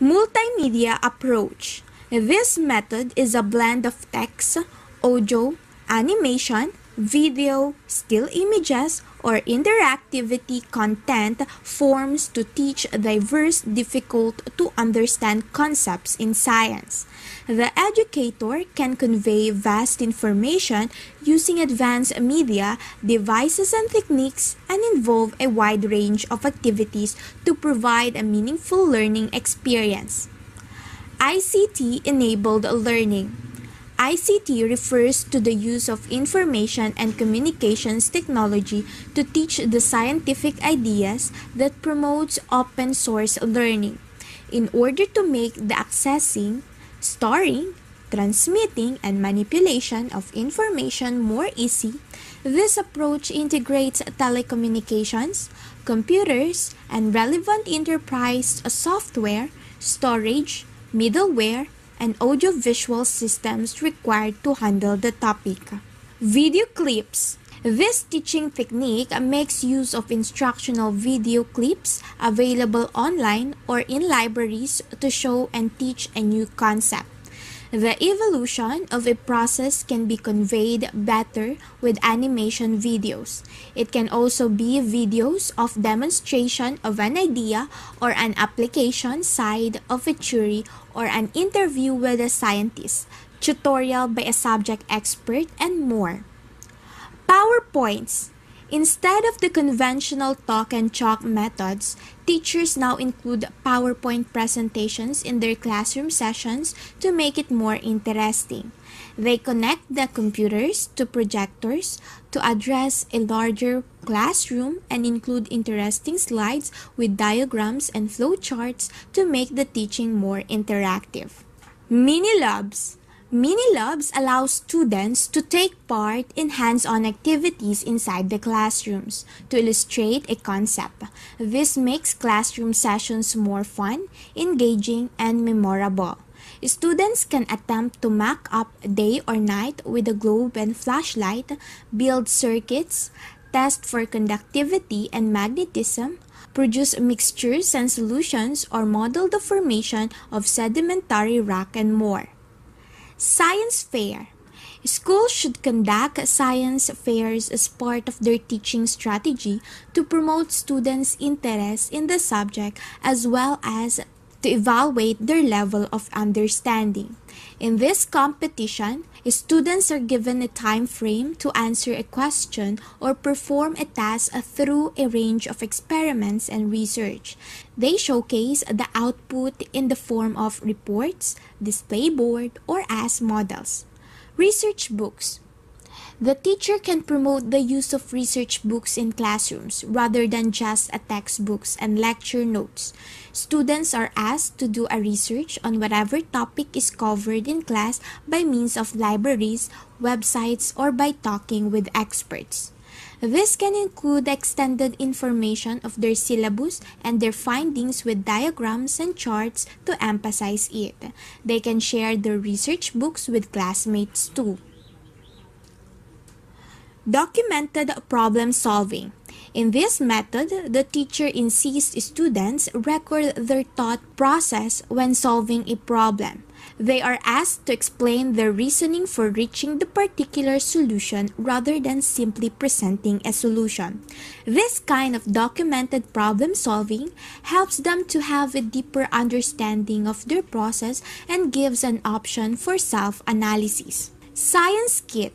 Multimedia approach. This method is a blend of text, audio, animation, video, still images, or interactivity content forms to teach diverse, difficult to understand concepts in science. The educator can convey vast information using advanced media, devices, and techniques, and involve a wide range of activities to provide a meaningful learning experience. ICT enabled learning. ICT refers to the use of information and communications technology to teach the scientific ideas that promotes open source learning in order to make the accessing, storing, transmitting, and manipulation of information more easy. This approach integrates telecommunications, computers, and relevant enterprise software, storage, middleware, and audiovisual systems required to handle the topic. Video clips. This teaching technique makes use of instructional video clips available online or in libraries to show and teach a new concept. The evolution of a process can be conveyed better with animation videos. It can also be videos of demonstration of an idea or an application side of a theory or an interview with a scientist, tutorial by a subject expert, and more. PowerPoints Instead of the conventional talk and chalk methods, teachers now include PowerPoint presentations in their classroom sessions to make it more interesting. They connect the computers to projectors to address a larger classroom and include interesting slides with diagrams and flowcharts to make the teaching more interactive. Mini labs Mini labs allow students to take part in hands-on activities inside the classrooms to illustrate a concept. This makes classroom sessions more fun, engaging, and memorable. Students can attempt to mock up day or night with a globe and flashlight, build circuits, test for conductivity and magnetism, produce mixtures and solutions, or model the formation of sedimentary rock and more. Science Fair Schools should conduct science fairs as part of their teaching strategy to promote students' interest in the subject as well as to evaluate their level of understanding. In this competition, students are given a time frame to answer a question or perform a task through a range of experiments and research. They showcase the output in the form of reports, display board, or as models. Research books the teacher can promote the use of research books in classrooms rather than just a textbooks and lecture notes. Students are asked to do a research on whatever topic is covered in class by means of libraries, websites, or by talking with experts. This can include extended information of their syllabus and their findings with diagrams and charts to emphasize it. They can share their research books with classmates too. Documented problem solving. In this method, the teacher insists students record their thought process when solving a problem. They are asked to explain their reasoning for reaching the particular solution rather than simply presenting a solution. This kind of documented problem solving helps them to have a deeper understanding of their process and gives an option for self analysis. Science Kit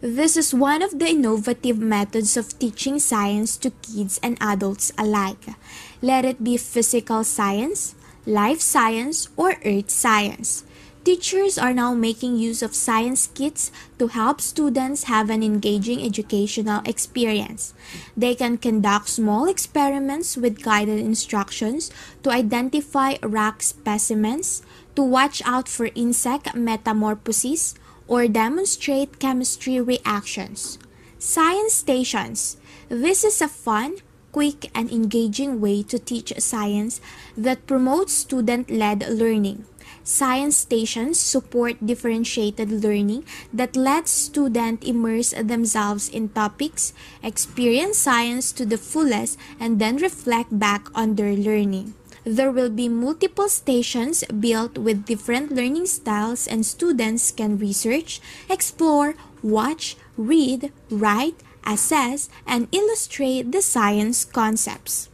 this is one of the innovative methods of teaching science to kids and adults alike. Let it be physical science, life science, or earth science. Teachers are now making use of science kits to help students have an engaging educational experience. They can conduct small experiments with guided instructions to identify rock specimens, to watch out for insect metamorphosis, or demonstrate chemistry reactions. Science stations. This is a fun, quick, and engaging way to teach science that promotes student-led learning. Science stations support differentiated learning that lets students immerse themselves in topics, experience science to the fullest, and then reflect back on their learning. There will be multiple stations built with different learning styles and students can research, explore, watch, read, write, assess, and illustrate the science concepts.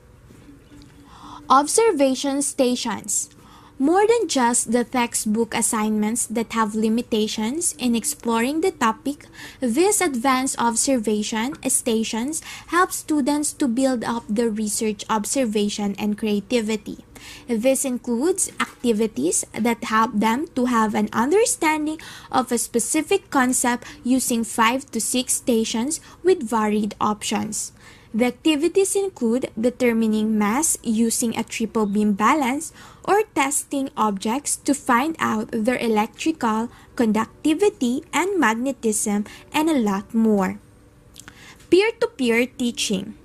Observation stations more than just the textbook assignments that have limitations in exploring the topic, these advanced observation stations help students to build up their research observation and creativity. This includes activities that help them to have an understanding of a specific concept using 5 to 6 stations with varied options. The activities include determining mass using a triple beam balance or testing objects to find out their electrical conductivity and magnetism and a lot more. Peer-to-peer teaching.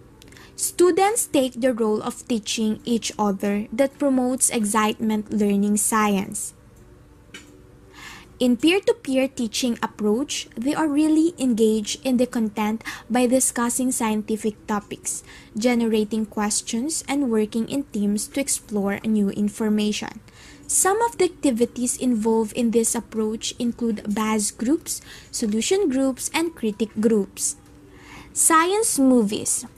Students take the role of teaching each other that promotes excitement learning science. In peer-to-peer teaching approach, they are really engaged in the content by discussing scientific topics, generating questions, and working in teams to explore new information. Some of the activities involved in this approach include buzz groups, solution groups, and critic groups. Science movies.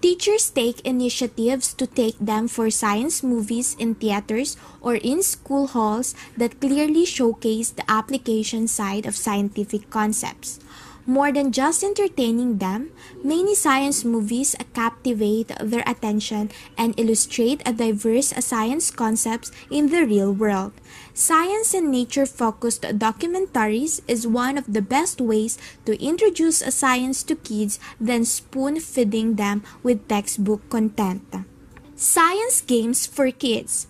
Teachers take initiatives to take them for science movies in theaters or in school halls that clearly showcase the application side of scientific concepts. More than just entertaining them, many science movies captivate their attention and illustrate a diverse science concepts in the real world. Science and nature-focused documentaries is one of the best ways to introduce a science to kids than spoon-feeding them with textbook content. Science games for kids.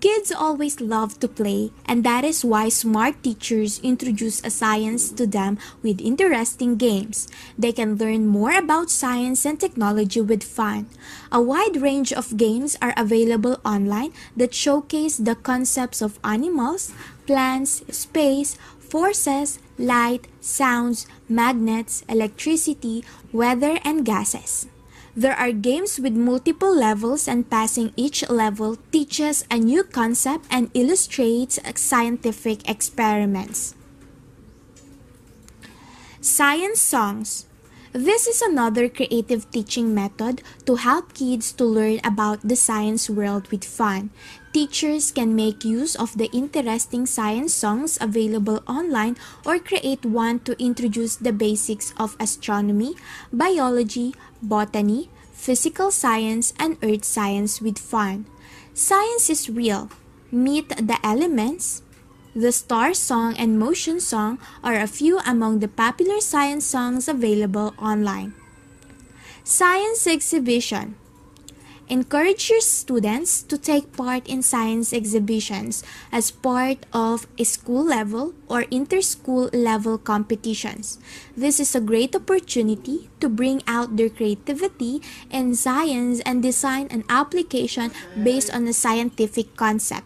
Kids always love to play, and that is why smart teachers introduce a science to them with interesting games. They can learn more about science and technology with fun. A wide range of games are available online that showcase the concepts of animals, plants, space, forces, light, sounds, magnets, electricity, weather, and gases. There are games with multiple levels and passing each level teaches a new concept and illustrates scientific experiments. Science songs. This is another creative teaching method to help kids to learn about the science world with fun. Teachers can make use of the interesting science songs available online or create one to introduce the basics of astronomy, biology, botany, physical science, and earth science with fun. Science is real. Meet the elements. The Star Song and Motion Song are a few among the popular science songs available online. Science Exhibition Encourage your students to take part in science exhibitions as part of a school level or inter-school level competitions. This is a great opportunity to bring out their creativity in science and design an application based on a scientific concept.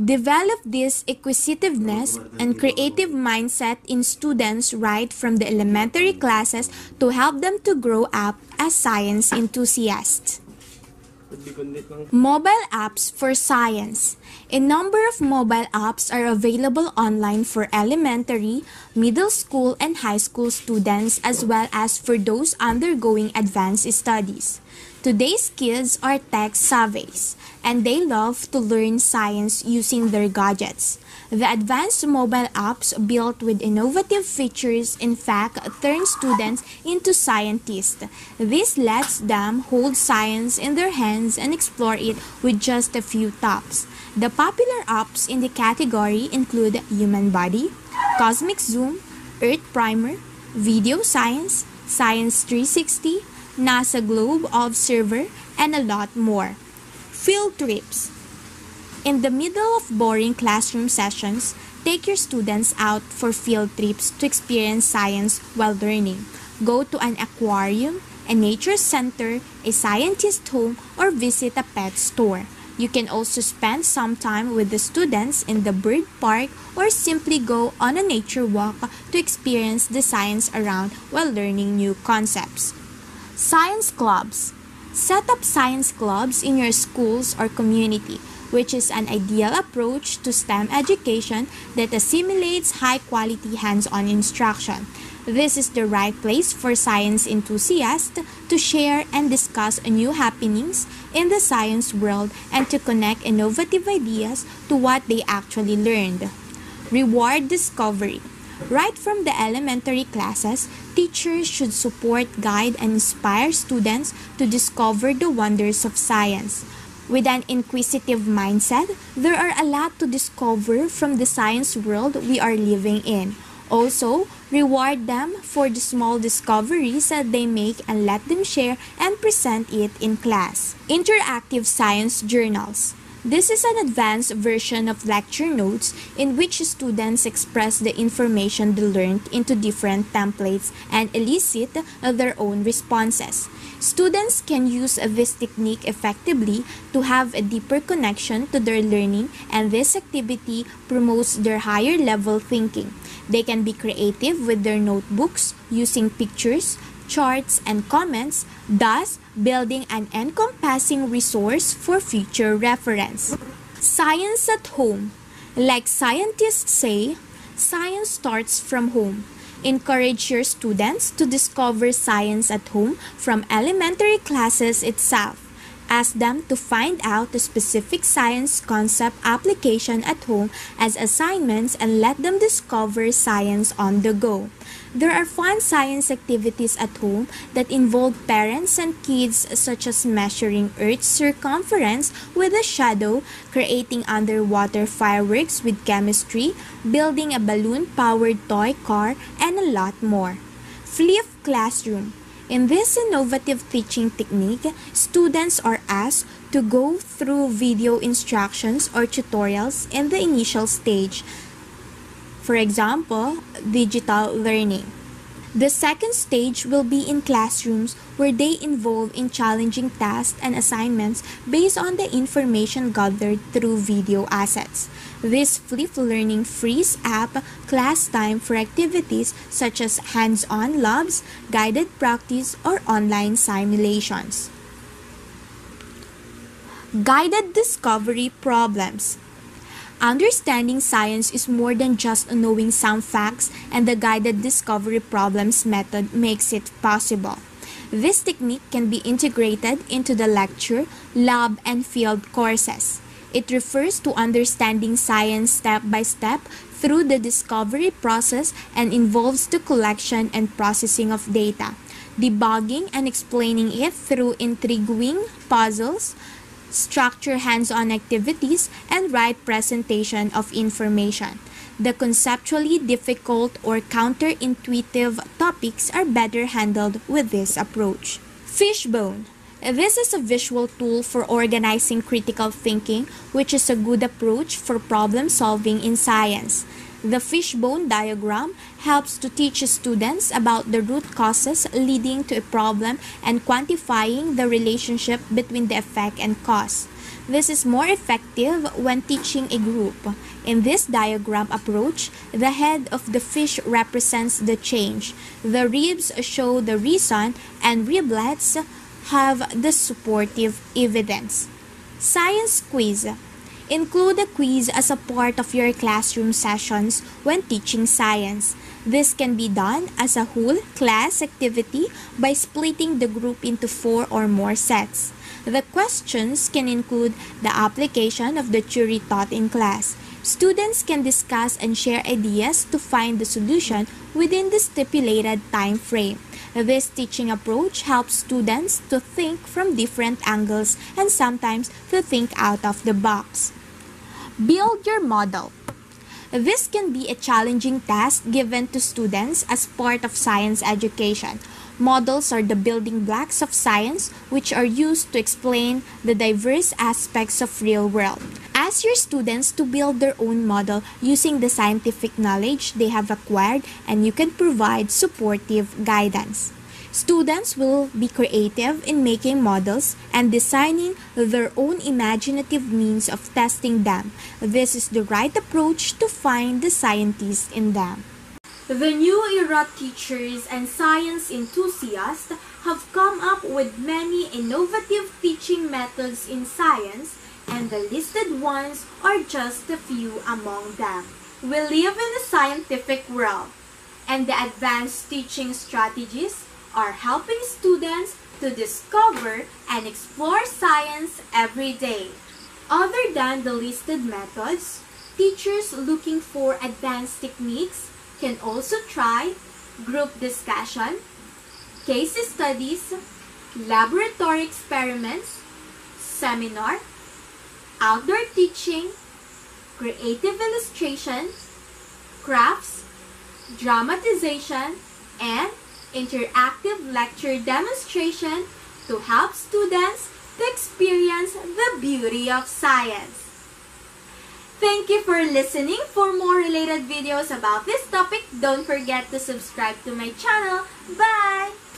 Develop this acquisitiveness and creative mindset in students right from the elementary classes to help them to grow up as science enthusiasts. Mobile apps for science. A number of mobile apps are available online for elementary, middle school, and high school students as well as for those undergoing advanced studies. Today's kids are tech savvy and they love to learn science using their gadgets. The advanced mobile apps built with innovative features in fact turn students into scientists. This lets them hold science in their hands and explore it with just a few taps. The popular apps in the category include Human Body, Cosmic Zoom, Earth Primer, Video Science, Science 360, NASA Globe Observer, and a lot more. Field trips. In the middle of boring classroom sessions, take your students out for field trips to experience science while learning. Go to an aquarium, a nature center, a scientist home, or visit a pet store. You can also spend some time with the students in the bird park or simply go on a nature walk to experience the science around while learning new concepts. Science clubs. Set up science clubs in your schools or community, which is an ideal approach to STEM education that assimilates high quality hands on instruction. This is the right place for science enthusiasts to share and discuss new happenings in the science world and to connect innovative ideas to what they actually learned. Reward discovery. Right from the elementary classes, teachers should support, guide, and inspire students to discover the wonders of science. With an inquisitive mindset, there are a lot to discover from the science world we are living in. Also, reward them for the small discoveries that they make and let them share and present it in class. Interactive Science Journals this is an advanced version of lecture notes in which students express the information they learned into different templates and elicit their own responses. Students can use this technique effectively to have a deeper connection to their learning and this activity promotes their higher level thinking. They can be creative with their notebooks using pictures, charts, and comments, thus building an encompassing resource for future reference. Science at home. Like scientists say, science starts from home. Encourage your students to discover science at home from elementary classes itself. Ask them to find out the specific science concept application at home as assignments and let them discover science on the go. There are fun science activities at home that involve parents and kids such as measuring Earth's circumference with a shadow, creating underwater fireworks with chemistry, building a balloon-powered toy car, and a lot more. Flip Classroom in this innovative teaching technique, students are asked to go through video instructions or tutorials in the initial stage for example, digital learning. The second stage will be in classrooms where they involve in challenging tasks and assignments based on the information gathered through video assets. This flip learning frees up class time for activities such as hands-on labs, guided practice, or online simulations. Guided discovery problems. Understanding science is more than just knowing some facts, and the guided discovery problems method makes it possible. This technique can be integrated into the lecture, lab, and field courses. It refers to understanding science step by step through the discovery process and involves the collection and processing of data, debugging and explaining it through intriguing puzzles, structure hands-on activities, and write presentation of information. The conceptually difficult or counterintuitive topics are better handled with this approach. Fishbone. This is a visual tool for organizing critical thinking, which is a good approach for problem solving in science. The fishbone diagram helps to teach students about the root causes leading to a problem and quantifying the relationship between the effect and cause. This is more effective when teaching a group. In this diagram approach, the head of the fish represents the change, the ribs show the reason, and riblets have the supportive evidence. Science quiz Include a quiz as a part of your classroom sessions when teaching science. This can be done as a whole class activity by splitting the group into four or more sets. The questions can include the application of the theory taught in class. Students can discuss and share ideas to find the solution within the stipulated time frame. This teaching approach helps students to think from different angles and sometimes to think out of the box. Build your model. This can be a challenging task given to students as part of science education. Models are the building blocks of science which are used to explain the diverse aspects of real world. Ask your students to build their own model using the scientific knowledge they have acquired and you can provide supportive guidance. Students will be creative in making models and designing their own imaginative means of testing them. This is the right approach to find the scientists in them. The new era teachers and science enthusiasts have come up with many innovative teaching methods in science, and the listed ones are just a few among them. We live in a scientific world, and the advanced teaching strategies are helping students to discover and explore science every day. Other than the listed methods, teachers looking for advanced techniques can also try group discussion, case studies, laboratory experiments, seminar, outdoor teaching, creative illustration, crafts, dramatization, and interactive lecture demonstration to help students to experience the beauty of science. Thank you for listening. For more related videos about this topic, don't forget to subscribe to my channel. Bye!